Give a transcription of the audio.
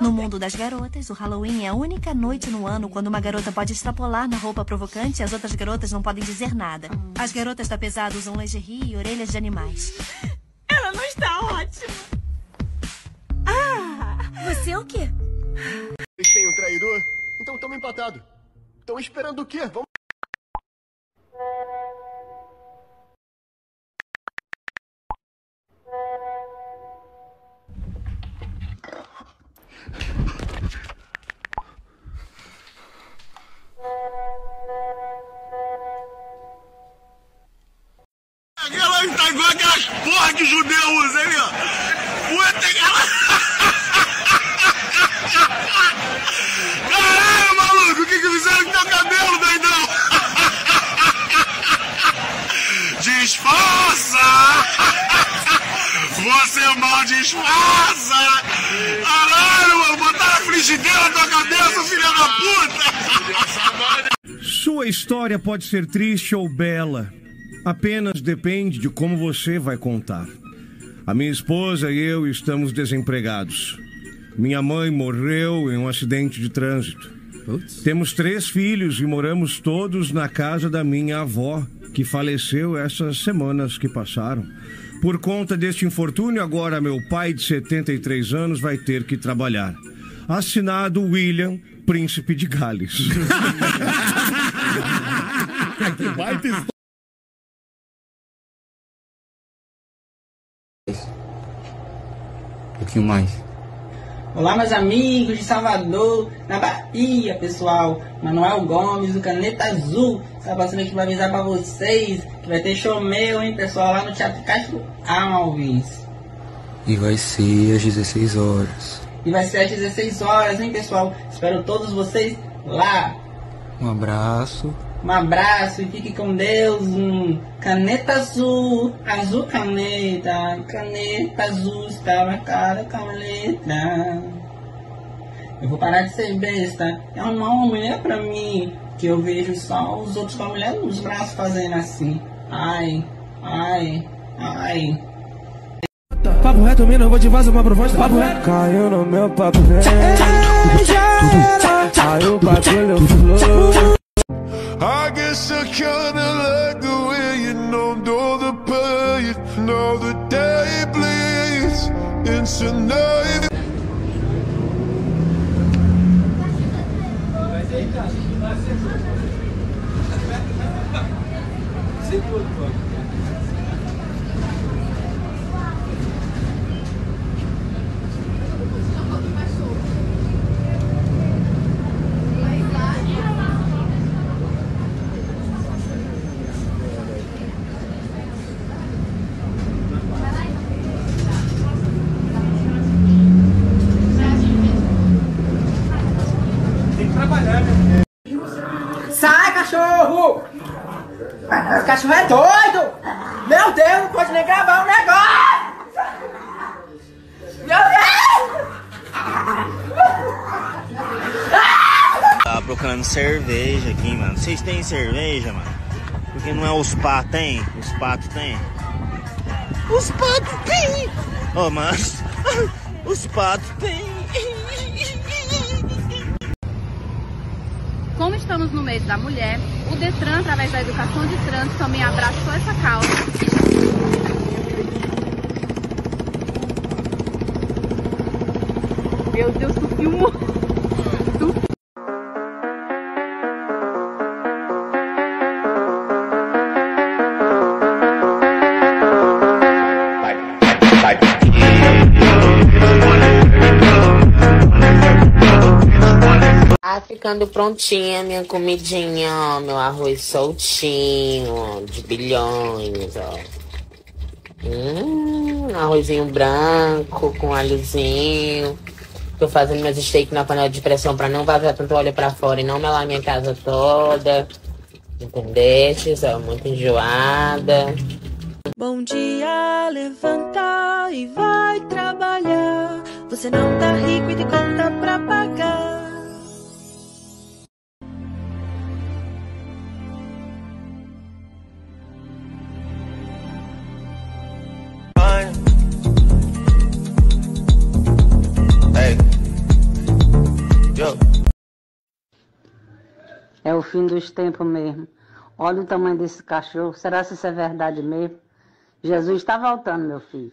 No mundo das garotas, o Halloween é a única noite no ano quando uma garota pode extrapolar na roupa provocante e as outras garotas não podem dizer nada. As garotas da pesada usam lingerie e orelhas de animais. Ela não está ótima. Ah, você é o quê? Vocês têm um traidor? Então estamos empatados. Estão esperando o quê? Vamos. Aquela tá igual aquelas porra de judeu usa, hein, ó? Puta que ela... Caralho, maluco, o que que fizeram Sua história pode ser triste ou bela. Apenas depende de como você vai contar. A minha esposa e eu estamos desempregados. Minha mãe morreu em um acidente de trânsito. Temos três filhos e moramos todos na casa da minha avó, que faleceu essas semanas que passaram. Por conta deste infortúnio, agora meu pai de 73 anos vai ter que trabalhar. Assinado William, Príncipe de Gales. que baita história. Um pouquinho mais. Olá, meus amigos de Salvador, na Bahia, pessoal. Manuel Gomes, do Caneta Azul. Está passando aqui para avisar para vocês que vai ter show meu, hein, pessoal, lá no Teatro Castro Alves. E vai ser às 16 horas. E vai ser às 16 horas, hein, pessoal? Espero todos vocês lá. Um abraço. Um abraço e fique com Deus. Um caneta azul, azul caneta, caneta azul está na cara, caneta. Eu vou parar de ser besta arrumar uma mulher pra mim, que eu vejo só os outros com a mulher nos braços fazendo assim. Ai, ai, ai. Papo reto, mina, eu vou te fazer uma proposta. Papo reto. Caiu no meu papo reto. Aí o bagulho flou. Guess I kinda like the way you numbed all the pain. Now the day bleeds into night Sai, cachorro! Esse cachorro é doido! Meu Deus, não pode nem gravar o negócio! Meu Deus! Tava procurando cerveja aqui, mano. Vocês têm cerveja, mano? Porque não é os patos, tem? Os patos tem? Os patos tem! Ô, mano. Os patos tem! Estamos no mês da mulher, o Detran, através da educação de trânsito, também abraçou essa causa. Meu Deus, tu filmou. Tu Tá ficando prontinha minha comidinha, ó. Meu arroz soltinho, ó, de bilhões, ó. Hum, arrozinho branco com alhozinho. Tô fazendo meus steaks na panela de pressão pra não vazar tanto óleo pra fora e não melar minha casa toda. Entendeste? Ó, muito enjoada. Bom dia, levanta e vai trabalhar. Você não tá rico e tem conta pra pagar. É o fim dos tempos mesmo. Olha o tamanho desse cachorro. Será que isso é verdade mesmo? Jesus está voltando, meu filho.